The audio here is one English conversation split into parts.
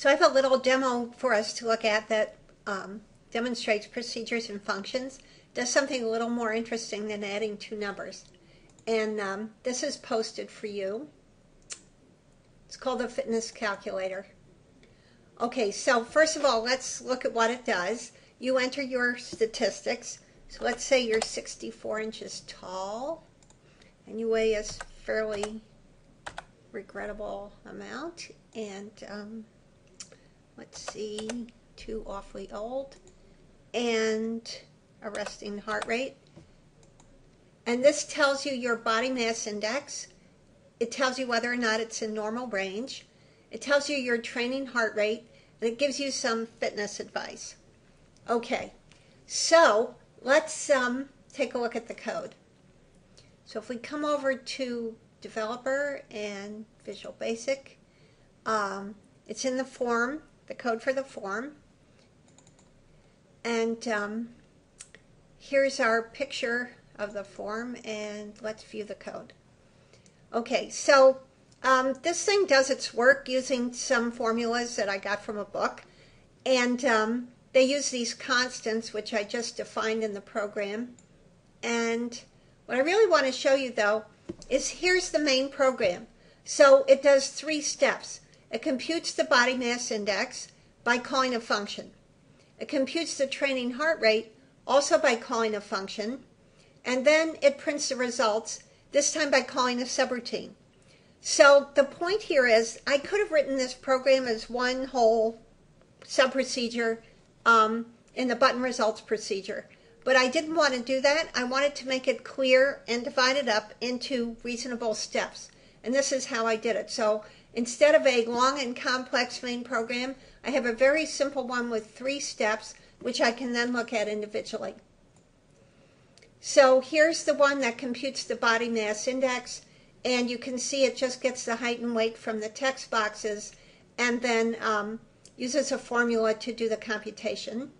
So I have a little demo for us to look at that um, demonstrates procedures and functions. Does something a little more interesting than adding two numbers. And um, this is posted for you. It's called the fitness calculator. Okay, so first of all, let's look at what it does. You enter your statistics. So let's say you're 64 inches tall and you weigh a fairly regrettable amount. And um, let's see, too awfully old, and a resting heart rate. And this tells you your body mass index. It tells you whether or not it's in normal range. It tells you your training heart rate, and it gives you some fitness advice. Okay, so let's um, take a look at the code. So if we come over to Developer and Visual Basic, um, it's in the form the code for the form. And um, here's our picture of the form, and let's view the code. Okay, so um, this thing does its work using some formulas that I got from a book, and um, they use these constants, which I just defined in the program. And what I really want to show you, though, is here's the main program. So it does three steps. It computes the body mass index by calling a function. It computes the training heart rate also by calling a function. And then it prints the results, this time by calling a subroutine. So the point here is I could have written this program as one whole sub-procedure um, in the button results procedure. But I didn't want to do that. I wanted to make it clear and divide it up into reasonable steps. And this is how I did it. So Instead of a long and complex main program, I have a very simple one with three steps, which I can then look at individually. So here's the one that computes the body mass index, and you can see it just gets the height and weight from the text boxes, and then um, uses a formula to do the computation.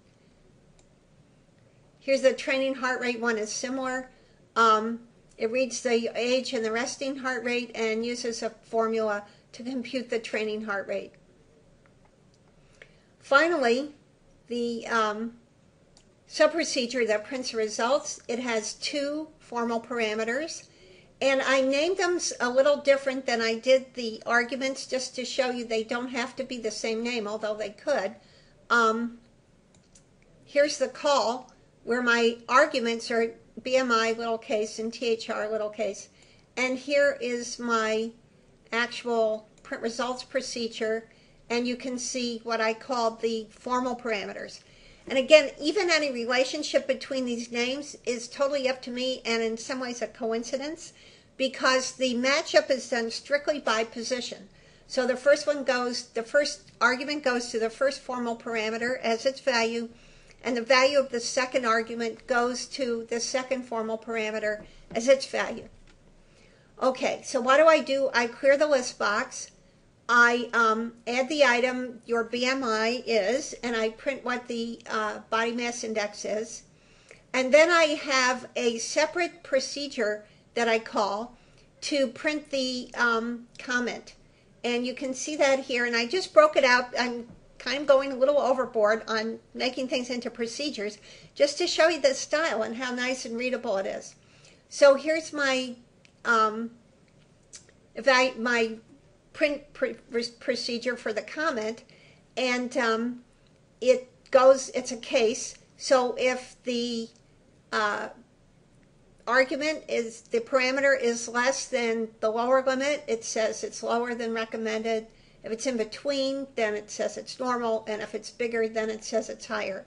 Here's the training heart rate one is similar. Um, it reads the age and the resting heart rate and uses a formula to compute the training heart rate. Finally, the um, sub-procedure that prints results, it has two formal parameters. And I named them a little different than I did the arguments just to show you they don't have to be the same name, although they could. Um, here's the call where my arguments are BMI little case and THR little case. And here is my actual print results procedure, and you can see what I called the formal parameters. And again, even any relationship between these names is totally up to me and in some ways a coincidence because the matchup is done strictly by position. So the first one goes, the first argument goes to the first formal parameter as its value, and the value of the second argument goes to the second formal parameter as its value. Okay, so what do I do? I clear the list box. I um, add the item your BMI is, and I print what the uh, body mass index is. And then I have a separate procedure that I call to print the um, comment. And you can see that here. And I just broke it out. I'm kind of going a little overboard on making things into procedures just to show you the style and how nice and readable it is. So here's my um, my print pr procedure for the comment, and um, it goes. It's a case. So if the uh, argument is the parameter is less than the lower limit, it says it's lower than recommended. If it's in between, then it says it's normal, and if it's bigger, then it says it's higher.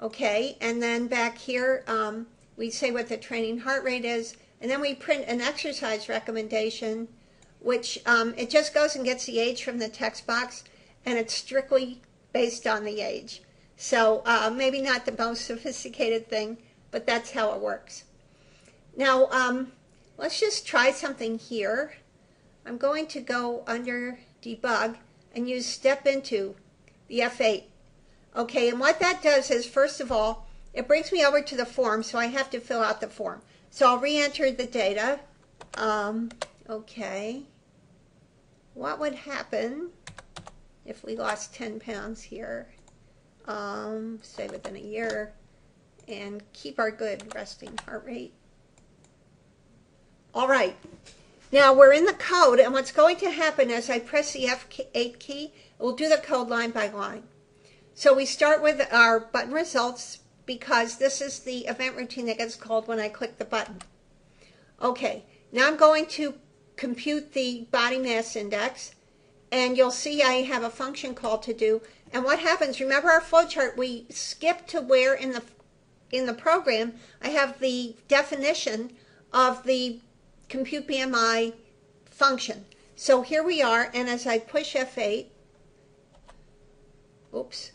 Okay, and then back here, um, we say what the training heart rate is, and then we print an exercise recommendation, which um, it just goes and gets the age from the text box, and it's strictly based on the age. So uh, maybe not the most sophisticated thing, but that's how it works. Now, um, let's just try something here. I'm going to go under debug and use step into the F8. Okay, and what that does is, first of all, it brings me over to the form, so I have to fill out the form. So I'll re-enter the data. Um, okay. What would happen if we lost 10 pounds here, um, say within a year, and keep our good resting heart rate. All right. Now we're in the code, and what's going to happen as I press the F8 key, it will do the code line by line. So we start with our button results because this is the event routine that gets called when I click the button. Okay, now I'm going to compute the body mass index, and you'll see I have a function call to do. And what happens, remember our flowchart, we skip to where in the in the program I have the definition of the compute BMI function. So here we are, and as I push F8, oops,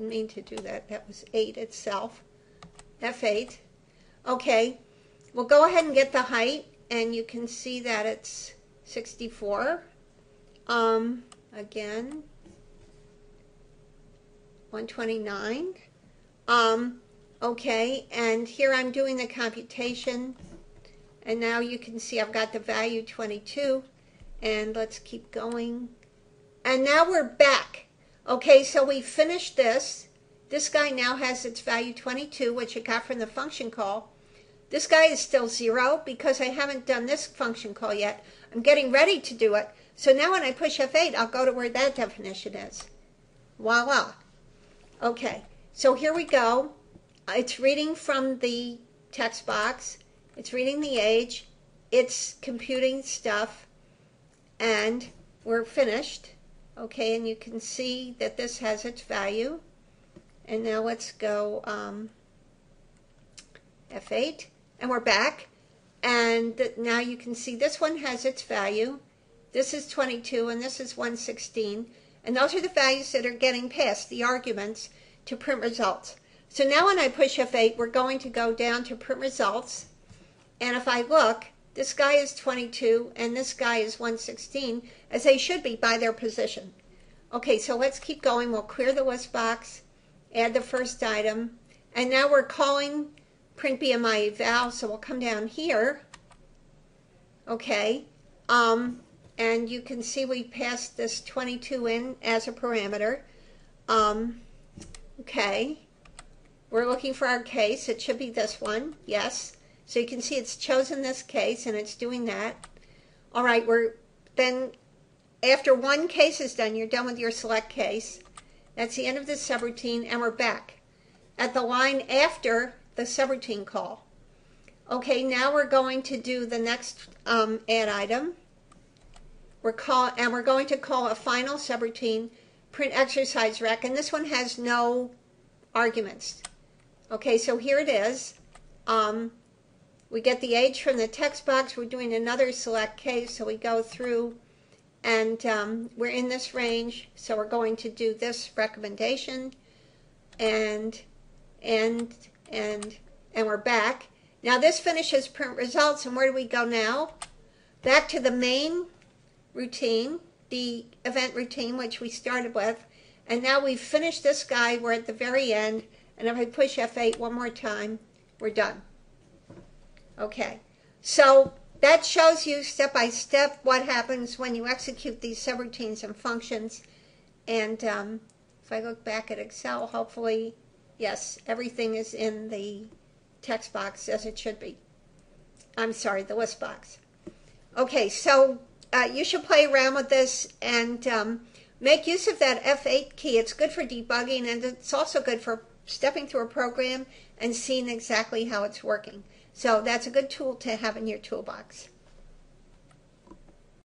didn't mean to do that, that was 8 itself, F8, okay, we'll go ahead and get the height, and you can see that it's 64, um, again, 129, um, okay, and here I'm doing the computation, and now you can see I've got the value 22. And let's keep going. And now we're back. Okay, so we finished this. This guy now has its value 22, which it got from the function call. This guy is still zero because I haven't done this function call yet. I'm getting ready to do it. So now when I push F8, I'll go to where that definition is. Voila. Okay, so here we go. It's reading from the text box. It's reading the age, it's computing stuff, and we're finished. Okay, and you can see that this has its value. And now let's go um, F8, and we're back. And now you can see this one has its value. This is 22, and this is 116. And those are the values that are getting passed, the arguments, to print results. So now when I push F8, we're going to go down to print results. And if I look, this guy is 22 and this guy is 116, as they should be by their position. Okay, so let's keep going. We'll clear the list box, add the first item, and now we're calling print BMI eval, so we'll come down here. Okay, um, and you can see we passed this 22 in as a parameter. Um, okay, we're looking for our case. It should be this one, yes. So you can see it's chosen this case and it's doing that. All right, we're then after one case is done, you're done with your select case. That's the end of this subroutine and we're back at the line after the subroutine call. Okay, now we're going to do the next um, add item. We're call and we're going to call a final subroutine print exercise rec, and this one has no arguments. Okay, so here it is. Um, we get the age from the text box. We're doing another select case, so we go through and um, we're in this range. So we're going to do this recommendation and, and, and, and we're back. Now this finishes print results and where do we go now? Back to the main routine, the event routine, which we started with. And now we've finished this guy. We're at the very end. And if I push F8 one more time, we're done. Okay, so that shows you step by step what happens when you execute these subroutines and functions. And um, if I look back at Excel, hopefully, yes, everything is in the text box as it should be. I'm sorry, the list box. Okay, so uh, you should play around with this and um, make use of that F8 key. It's good for debugging and it's also good for stepping through a program and seeing exactly how it's working. So that's a good tool to have in your toolbox.